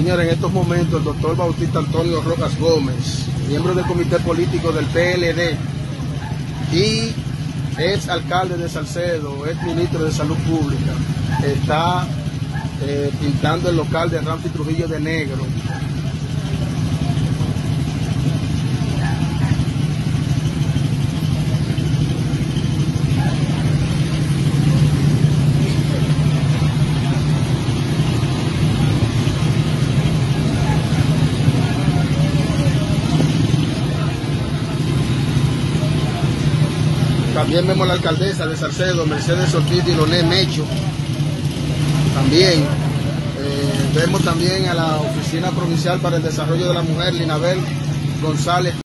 Señores, en estos momentos el doctor Bautista Antonio Rojas Gómez, miembro del comité político del PLD y ex alcalde de Salcedo, ex ministro de Salud Pública, está eh, pintando el local de Ramfi Trujillo de negro. También vemos la alcaldesa de Salcedo, Mercedes Ortiz y Loné Mecho. También eh, vemos también a la Oficina Provincial para el Desarrollo de la Mujer, Linabel González.